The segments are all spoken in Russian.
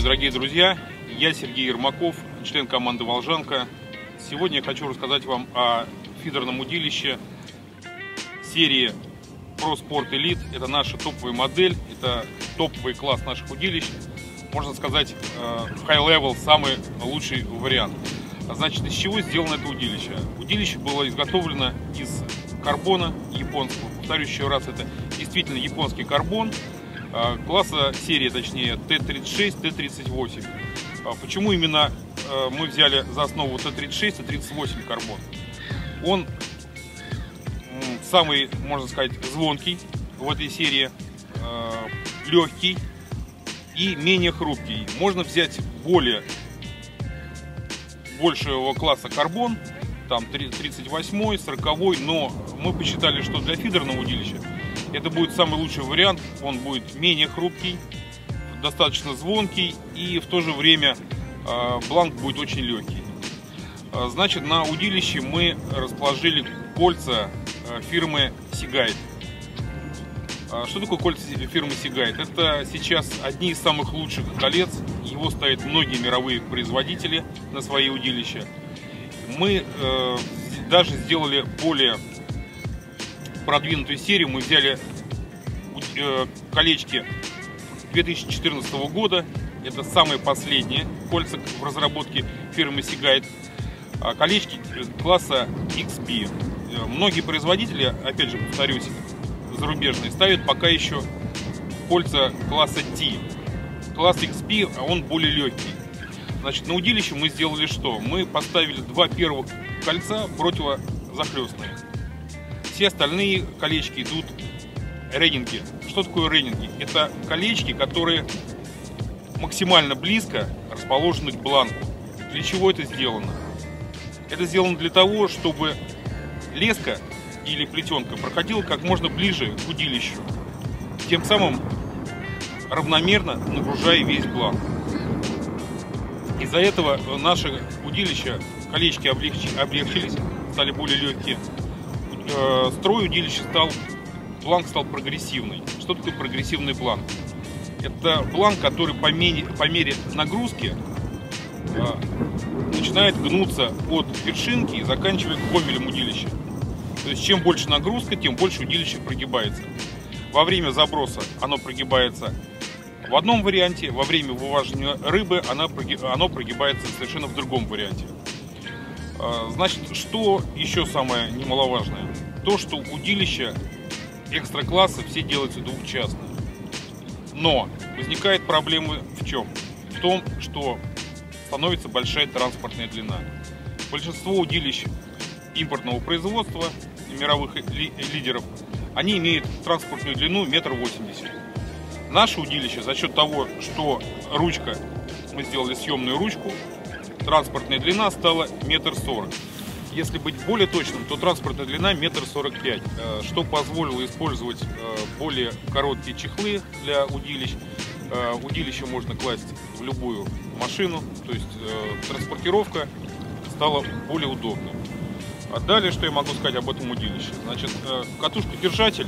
Здравствуйте, дорогие друзья! Я Сергей Ермаков, член команды «Волжанка». Сегодня я хочу рассказать вам о фидерном удилище серии Pro Sport Elite. Это наша топовая модель, это топовый класс наших удилищ. Можно сказать, э, high level, самый лучший вариант. Значит, из чего сделано это удилище? Удилище было изготовлено из карбона японского. Повторюсь еще раз, это действительно японский карбон класса серии, точнее Т-36, Т-38. А, почему именно а, мы взяли за основу Т-36 и 38 карбон? Он самый, можно сказать, звонкий в этой серии, легкий и менее хрупкий. Можно взять более большего класса карбон, там 38, 40, но мы посчитали, что для фидерного удилища это будет самый лучший вариант. Он будет менее хрупкий, достаточно звонкий и в то же время а, бланк будет очень легкий. А, значит, на удилище мы расположили кольца а, фирмы Сигайт. Что такое кольца фирмы Сигайт? Это сейчас одни из самых лучших колец. Его ставят многие мировые производители на свои удилища. Мы э, даже сделали более продвинутую серию. Мы взяли э, колечки 2014 года. Это самые последние кольца в разработке фирмы Seagate. А колечки класса XP. Э, многие производители, опять же повторюсь, зарубежные, ставят пока еще кольца класса T. Класс XP, а он более легкий. Значит, на удилище мы сделали что? Мы поставили два первых кольца противозахлестные. Все остальные колечки идут рейдинги. Что такое рейдинги? Это колечки, которые максимально близко расположены к бланку. Для чего это сделано? Это сделано для того, чтобы леска или плетенка проходила как можно ближе к удилищу, тем самым равномерно нагружая весь бланк. Из-за этого наше удилище, колечки облегчились, стали более легкие, э, строй удилища стал, бланк стал прогрессивный. Что такое прогрессивный бланк? Это бланк, который по мере, по мере нагрузки э, начинает гнуться от вершинки и заканчивая комелем удилища. То есть чем больше нагрузка, тем больше удилище прогибается. Во время заброса оно прогибается в одном варианте, во время вываживания рыбы оно прогибается совершенно в другом варианте. А, значит, что еще самое немаловажное? То, что удилища экстра-класса все делаются двухчастные. Но возникает проблема в чем? В том, что становится большая транспортная длина. Большинство удилищ импортного производства, мировых ли, лидеров, они имеют транспортную длину метр восемьдесят. Наше удилище за счет того, что ручка, мы сделали съемную ручку, транспортная длина стала метр сорок. Если быть более точным, то транспортная длина метр сорок пять, э, что позволило использовать э, более короткие чехлы для удилищ. Э, удилище можно класть в любую машину, то есть транспортировка стала более удобной. А далее, что я могу сказать об этом удилище? Значит, катушка-держатель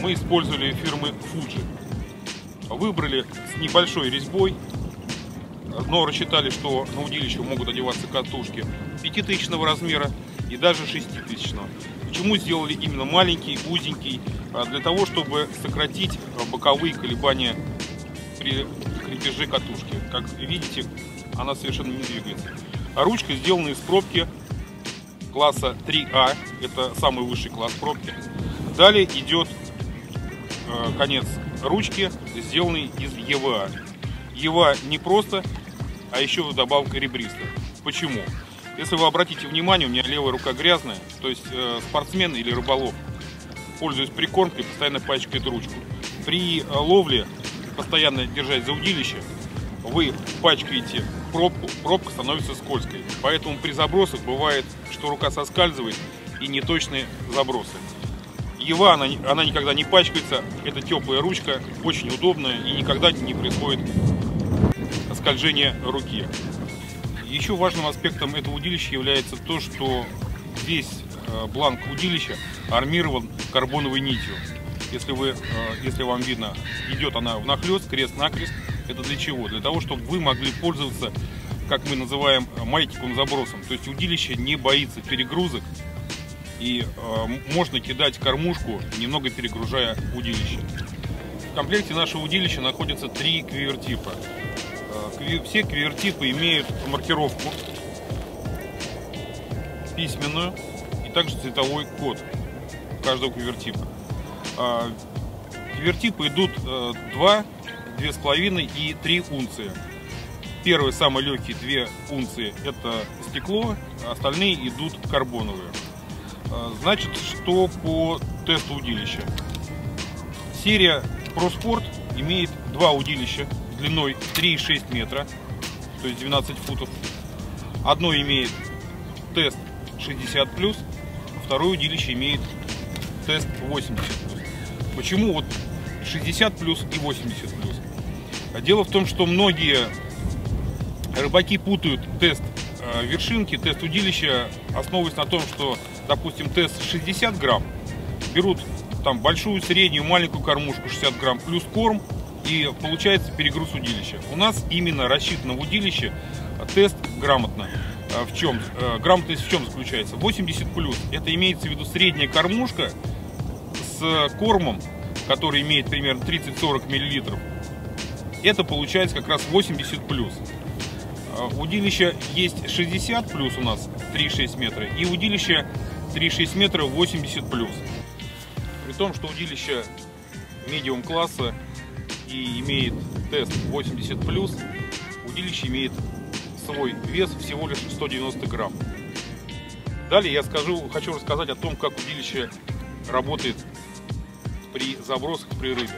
мы использовали фирмы Fuji. Выбрали с небольшой резьбой, но рассчитали, что на удилище могут одеваться катушки 5000 размера и даже 6000. Почему сделали именно маленький, узенький? А, для того, чтобы сократить а, боковые колебания при крепеже катушки. Как видите, она совершенно не двигается. А ручка сделана из пробки класса 3А. Это самый высший класс пробки. Далее идет а, конец ручки, сделанный из ЕВА. ЕВА не просто а еще добавка ребристая. Почему? Если вы обратите внимание, у меня левая рука грязная, то есть э, спортсмен или рыболов, пользуясь прикормкой, постоянно пачкает ручку. При э, ловле, постоянно держать за удилище, вы пачкаете пробку, пробка становится скользкой. Поэтому при забросах бывает, что рука соскальзывает и неточные забросы. Ева, она, она никогда не пачкается, это теплая ручка, очень удобная и никогда не происходит скольжения руки. Еще важным аспектом этого удилища является то, что весь э, бланк удилища армирован карбоновой нитью. Если, вы, э, если вам видно, идет она внахлёст, крест-накрест, Это для чего? Для того, чтобы вы могли пользоваться, как мы называем, маятниковым забросом. То есть удилище не боится перегрузок и э, можно кидать кормушку, немного перегружая удилище. В комплекте нашего удилища находятся три квивертипа. Э, все квивертипы имеют маркировку письменную и также цветовой код каждого квивертипа. Э, квивертипы идут э, 2, 2,5 и 3 унции. Первые, самые легкие 2 унции это стекло, а остальные идут карбоновые. А, значит, что по тесту удилища? Серия ProSport имеет два удилища длиной 3,6 метра, то есть 12 футов. Одно имеет тест 60 плюс, второе удилище имеет тест 80 плюс. Почему вот 60 плюс и 80 плюс? Дело в том, что многие рыбаки путают тест Э, вершинки, тест удилища, основываясь на том, что, допустим, тест 60 грамм, берут там большую, среднюю, маленькую кормушку 60 грамм плюс корм, и получается перегруз удилища. У нас именно рассчитано в удилище тест грамотно. Э, в чем? Э, грамотность в чем заключается? 80 плюс. Это имеется в виду средняя кормушка с кормом, который имеет примерно 30-40 миллилитров. Это получается как раз 80 плюс. Удилища есть 60 плюс у нас 3,6 метра и удилище 3,6 метра 80 плюс. При том, что удилище медиум класса и имеет тест 80 плюс, удилище имеет свой вес всего лишь 190 грамм. Далее я скажу, хочу рассказать о том, как удилище работает при забросах при рыбе.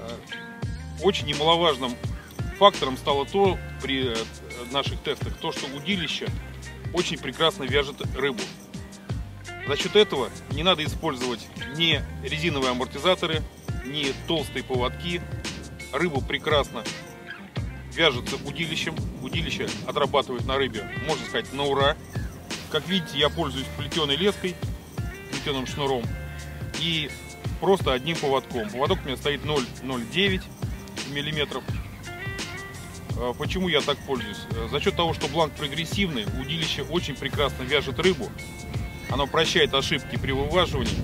А, очень немаловажным фактором стало то при э, наших тестах, то, что удилище очень прекрасно вяжет рыбу. За счет этого не надо использовать ни резиновые амортизаторы, ни толстые поводки. Рыба прекрасно вяжется удилищем. Удилище отрабатывает на рыбе, можно сказать, на ура. Как видите, я пользуюсь плетеной леской, плетеным шнуром и просто одним поводком. Поводок у меня стоит 0,09 миллиметров. А, почему я так пользуюсь? Э, за счет того, что бланк прогрессивный, удилище очень прекрасно вяжет рыбу. Оно прощает ошибки при вываживании.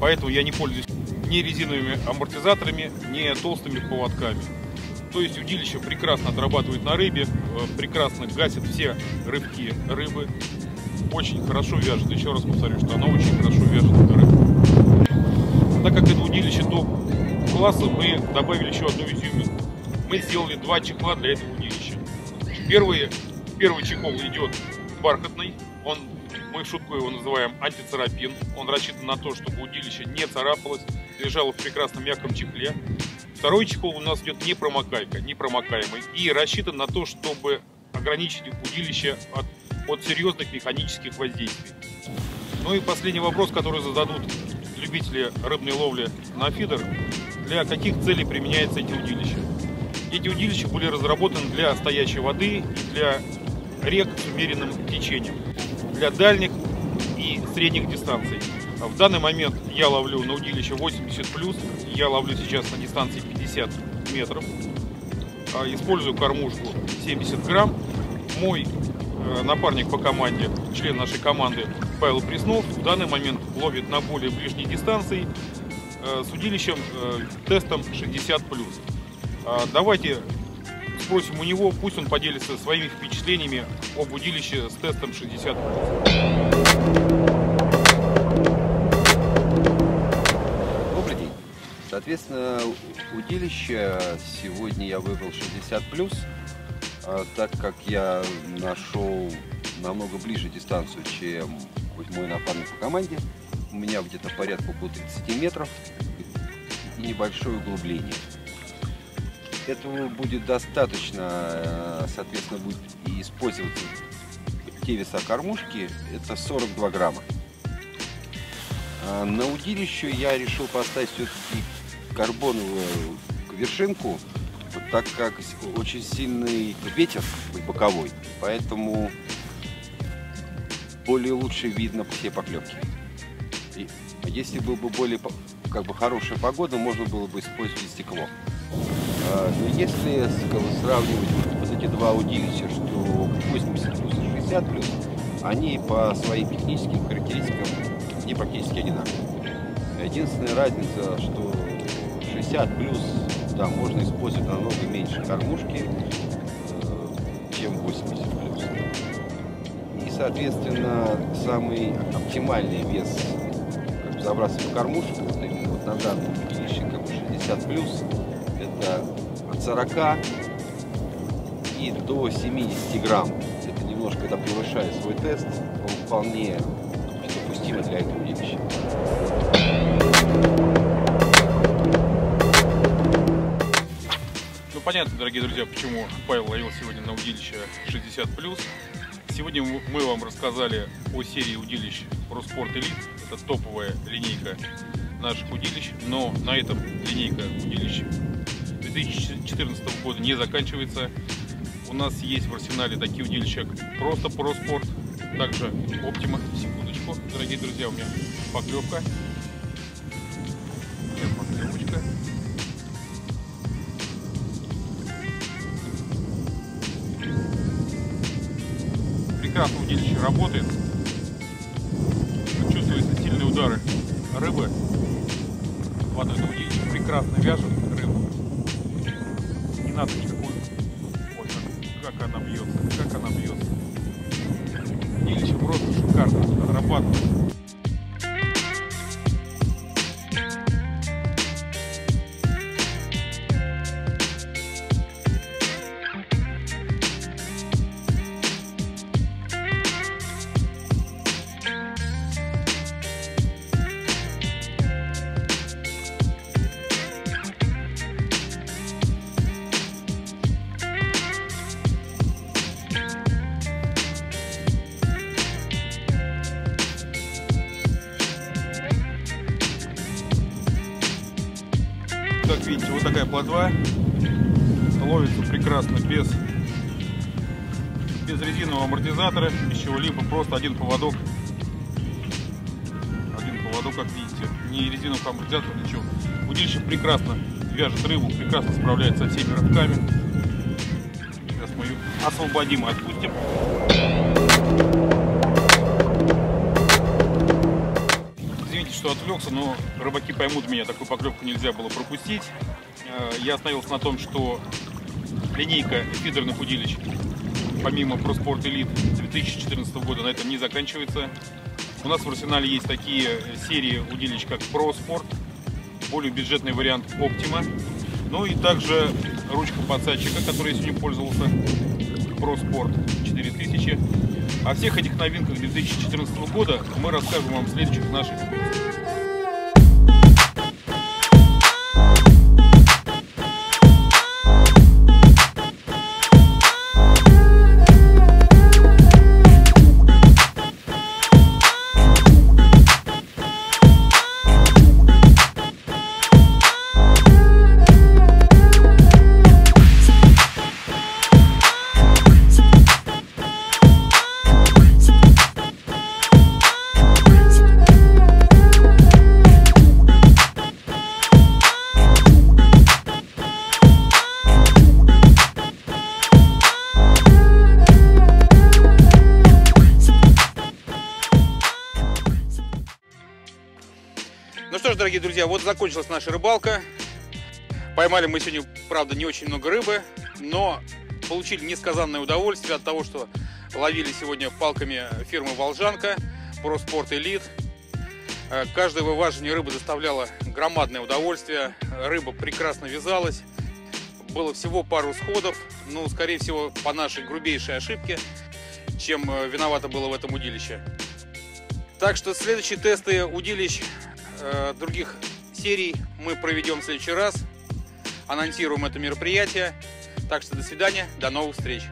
Поэтому я не пользуюсь ни резиновыми амортизаторами, ни толстыми поводками. То есть удилище прекрасно отрабатывает на рыбе, э, прекрасно гасит все рыбки рыбы. Очень хорошо вяжет. Еще раз повторю, что оно очень хорошо вяжет рыбу. Так как это удилище топ класса, мы добавили еще одну изюминку мы сделали два чехла для этого удилища. Первый, первый чехол идет бархатный, он, мы шутку его называем антицарапин. Он рассчитан на то, чтобы удилище не царапалось, лежало в прекрасном мягком чехле. Второй чехол у нас идет непромокайка, непромокаемый и рассчитан на то, чтобы ограничить удилище от, от серьезных механических воздействий. Ну и последний вопрос, который зададут любители рыбной ловли на фидер. Для каких целей применяются эти удилища? Эти удилища были разработаны для стоячей воды и для рек с умеренным течением, для дальних и средних дистанций. В данный момент я ловлю на удилище 80+, я ловлю сейчас на дистанции 50 метров, а, использую кормушку 70 грамм. Мой э, напарник по команде, член нашей команды Павел Преснов, в данный момент ловит на более ближней дистанции э, с удилищем э, тестом 60+. А, давайте спросим у него, пусть он поделится своими впечатлениями об удилище с тестом 60. Добрый день. Соответственно, удилище сегодня я выбрал 60 плюс, а, так как я нашел намного ближе дистанцию, чем мой напарник по команде. У меня где-то порядка около 30 метров и небольшое углубление этого будет достаточно, э, соответственно, будет использовать те веса кормушки, это 42 грамма. А на удилище я решил поставить все-таки карбоновую вершинку, так как очень сильный ветер боковой, поэтому более лучше видно все поклевки. И если бы более как бы хорошая погода, можно было бы использовать стекло. А, если сравнивать вот эти два удилища, что 80 плюс и 60 плюс, они по своим техническим характеристикам не практически одинаковые. Единственная разница, что 60 плюс, да, можно использовать намного меньше кормушки, э, чем 80 плюс. И, соответственно, самый оптимальный вес в кормушку, вот именно вот на данном удилище, как бы 60 плюс, это от 40 и до 70 грамм. Это немножко, когда превышает свой тест, он вполне допустимо для этого удилища. Ну, понятно, дорогие друзья, почему Павел ловил сегодня на удилище 60+. Сегодня мы вам рассказали о серии удилищ ProSport Elite. Это топовая линейка наших удилищ. Но на этом линейка удилищ 2014 года не заканчивается. У нас есть в арсенале такие удилища, как просто ProSport, также Optima. Секундочку, дорогие друзья, у меня поклевка. Поклевочка. прекрасно удилище работает. Чувствуются сильные удары рыбы. Вот это удилище прекрасно вяжет надо никакой... Ой, как, как она бьется, как она бьется. Удилище просто шикарно отрабатывает. Как видите, вот такая плотва. Ловится прекрасно без, без резинового амортизатора, без чего-либо. Просто один поводок. Один поводок, как видите. Ни резиновых амортизаторов, ничего. Удилище прекрасно вяжет рыбу, прекрасно справляется со всеми рыбками. Сейчас мы ее освободим и отпустим. Извините, что отвлекся, но рыбаки поймут меня, такую поклевку нельзя было пропустить. Э, Я остановился на том, что линейка фидерных удилищ, помимо ProSport Elite 2014 года, на этом не заканчивается. У нас в арсенале есть такие серии удилищ, как ProSport, более бюджетный вариант Optima, ну и также ручка подсадчика, которой я сегодня пользовался, ProSport 4000. О всех этих новинках 2014 года мы расскажем вам в следующих наших Ну что ж, дорогие друзья, вот закончилась наша рыбалка. Поймали мы сегодня, правда, не очень много рыбы, но получили несказанное удовольствие от того, что ловили сегодня палками фирмы Волжанка, ProSport Elite. Э, Каждое вываживание рыбы доставляло громадное удовольствие. Рыба прекрасно вязалась. Было всего пару сходов, но, скорее всего, по нашей грубейшей ошибке, чем э, виновато было в этом удилище. Так что следующие тесты удилищ э, других серий мы проведем в следующий раз. Анонсируем это мероприятие. Так что до свидания, до новых встреч.